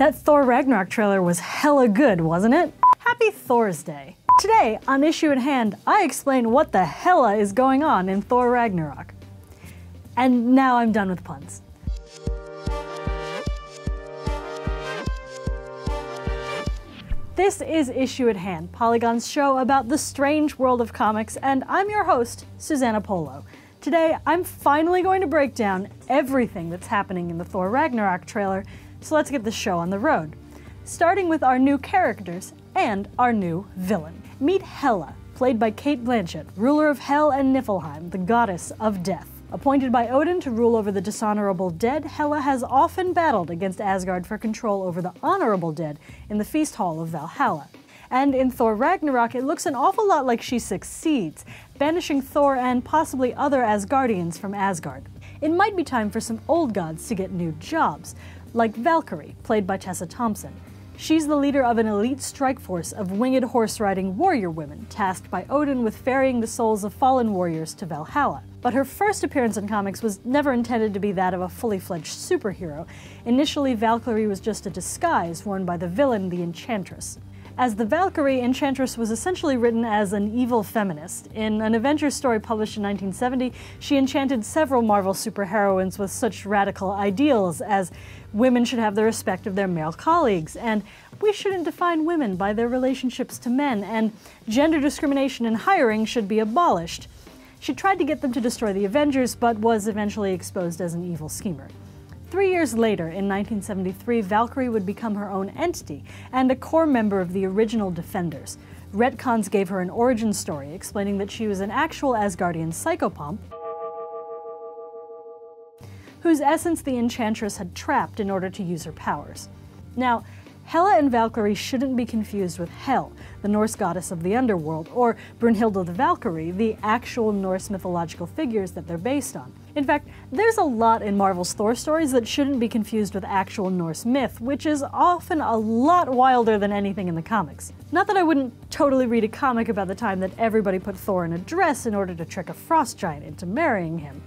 That Thor Ragnarok trailer was hella good, wasn't it? Happy Thor's Day. Today, on Issue at Hand, I explain what the hella is going on in Thor Ragnarok. And now I'm done with puns. This is Issue at Hand, Polygon's show about the strange world of comics, and I'm your host, Susana Polo. Today, I'm finally going to break down everything that's happening in the Thor Ragnarok trailer so let's get the show on the road. Starting with our new characters and our new villain. Meet Hela, played by Cate Blanchett, ruler of Hel and Niflheim, the goddess of death. Appointed by Odin to rule over the dishonorable dead, Hela has often battled against Asgard for control over the honorable dead in the Feast Hall of Valhalla. And in Thor Ragnarok, it looks an awful lot like she succeeds, banishing Thor and possibly other Asgardians from Asgard. It might be time for some old gods to get new jobs, like Valkyrie, played by Tessa Thompson. She's the leader of an elite strike force of winged horse riding warrior women, tasked by Odin with ferrying the souls of fallen warriors to Valhalla. But her first appearance in comics was never intended to be that of a fully fledged superhero. Initially, Valkyrie was just a disguise worn by the villain, the Enchantress. As the Valkyrie, Enchantress was essentially written as an evil feminist. In an Avengers story published in 1970, she enchanted several Marvel superheroines with such radical ideals as women should have the respect of their male colleagues, and we shouldn't define women by their relationships to men, and gender discrimination in hiring should be abolished. She tried to get them to destroy the Avengers, but was eventually exposed as an evil schemer. Three years later, in 1973, Valkyrie would become her own entity and a core member of the original Defenders. Retcons gave her an origin story, explaining that she was an actual Asgardian psychopomp whose essence the Enchantress had trapped in order to use her powers. Now, Hela and Valkyrie shouldn't be confused with Hel, the Norse goddess of the underworld, or Brunhilde the Valkyrie, the actual Norse mythological figures that they're based on. In fact, there's a lot in Marvel's Thor stories that shouldn't be confused with actual Norse myth, which is often a lot wilder than anything in the comics. Not that I wouldn't totally read a comic about the time that everybody put Thor in a dress in order to trick a frost giant into marrying him.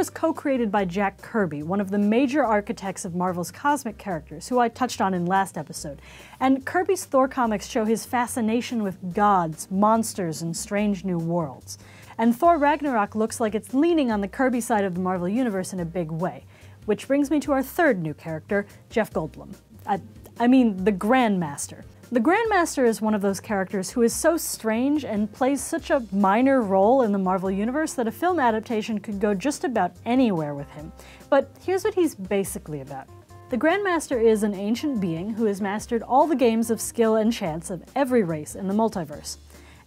Was co-created by Jack Kirby, one of the major architects of Marvel's cosmic characters, who I touched on in last episode. And Kirby's Thor comics show his fascination with gods, monsters, and strange new worlds. And Thor Ragnarok looks like it's leaning on the Kirby side of the Marvel Universe in a big way. Which brings me to our third new character, Jeff Goldblum. I, I mean, the Grandmaster. The Grandmaster is one of those characters who is so strange and plays such a minor role in the Marvel Universe that a film adaptation could go just about anywhere with him. But here's what he's basically about. The Grandmaster is an ancient being who has mastered all the games of skill and chance of every race in the multiverse.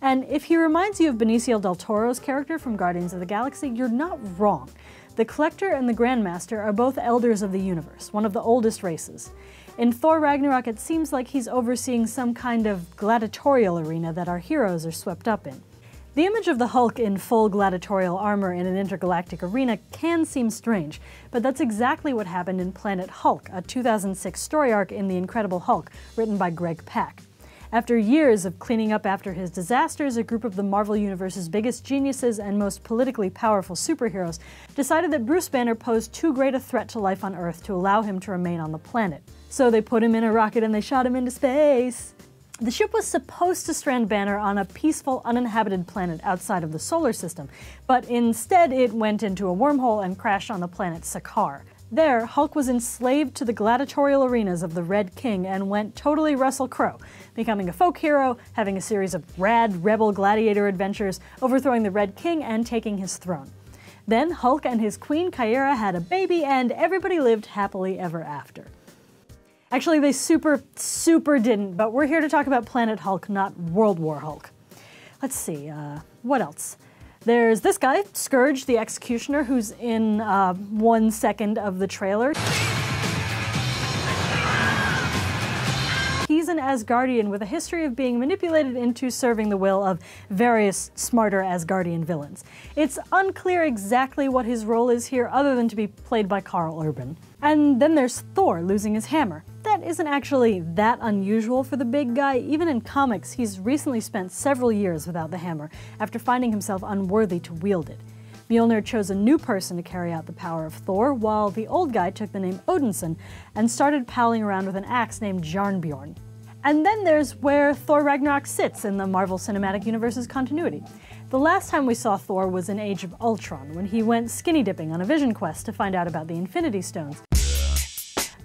And if he reminds you of Benicio del Toro's character from Guardians of the Galaxy, you're not wrong. The Collector and the Grandmaster are both elders of the universe, one of the oldest races. In Thor Ragnarok, it seems like he's overseeing some kind of gladiatorial arena that our heroes are swept up in. The image of the Hulk in full gladiatorial armor in an intergalactic arena can seem strange, but that's exactly what happened in Planet Hulk, a 2006 story arc in The Incredible Hulk, written by Greg Pak. After years of cleaning up after his disasters, a group of the Marvel Universe's biggest geniuses and most politically powerful superheroes decided that Bruce Banner posed too great a threat to life on Earth to allow him to remain on the planet. So they put him in a rocket and they shot him into space. The ship was supposed to strand Banner on a peaceful, uninhabited planet outside of the solar system, but instead it went into a wormhole and crashed on the planet Sakaar. There, Hulk was enslaved to the gladiatorial arenas of the Red King and went totally Russell Crowe, becoming a folk hero, having a series of rad rebel gladiator adventures, overthrowing the Red King and taking his throne. Then Hulk and his queen Caiera had a baby and everybody lived happily ever after. Actually, they super, super didn't, but we're here to talk about Planet Hulk, not World War Hulk. Let's see, uh, what else? There's this guy, Skurge the Executioner, who's in uh, one second of the trailer. He's an Asgardian with a history of being manipulated into serving the will of various smarter Asgardian villains. It's unclear exactly what his role is here other than to be played by Karl Urban. And then there's Thor losing his hammer. That isn't actually that unusual for the big guy. Even in comics, he's recently spent several years without the hammer after finding himself unworthy to wield it. Mjolnir chose a new person to carry out the power of Thor, while the old guy took the name Odinson and started palling around with an axe named Jarnbjorn. And then there's where Thor Ragnarok sits in the Marvel Cinematic Universe's continuity. The last time we saw Thor was in Age of Ultron, when he went skinny dipping on a vision quest to find out about the Infinity Stones.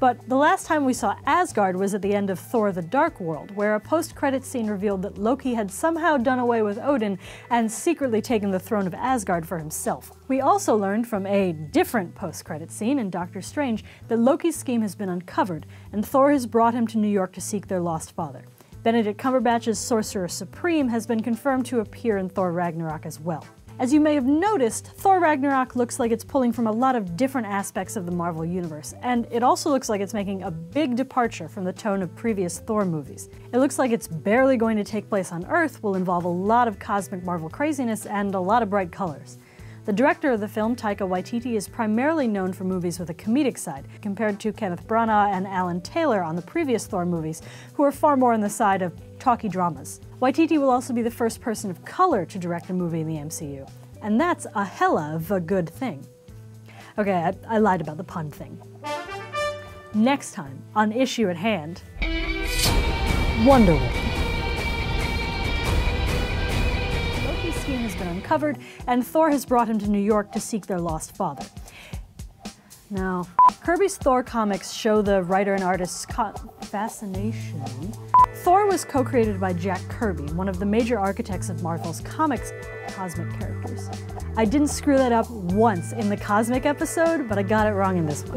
But the last time we saw Asgard was at the end of Thor the Dark World, where a post credit scene revealed that Loki had somehow done away with Odin and secretly taken the throne of Asgard for himself. We also learned from a different post credit scene in Doctor Strange that Loki's scheme has been uncovered, and Thor has brought him to New York to seek their lost father. Benedict Cumberbatch's Sorcerer Supreme has been confirmed to appear in Thor Ragnarok as well. As you may have noticed, Thor Ragnarok looks like it's pulling from a lot of different aspects of the Marvel Universe, and it also looks like it's making a big departure from the tone of previous Thor movies. It looks like it's barely going to take place on Earth, will involve a lot of cosmic Marvel craziness, and a lot of bright colors. The director of the film, Taika Waititi, is primarily known for movies with a comedic side, compared to Kenneth Branagh and Alan Taylor on the previous Thor movies, who are far more on the side of talky dramas. Waititi will also be the first person of color to direct a movie in the MCU, and that's a hella of a good thing. Okay, I, I lied about the pun thing. Next time, on issue at hand, Wonder Woman. Uncovered, and Thor has brought him to New York to seek their lost father. Now, Kirby's Thor comics show the writer and artist's fascination. Thor was co-created by Jack Kirby, one of the major architects of Marvel's comics cosmic characters. I didn't screw that up once in the cosmic episode, but I got it wrong in this one.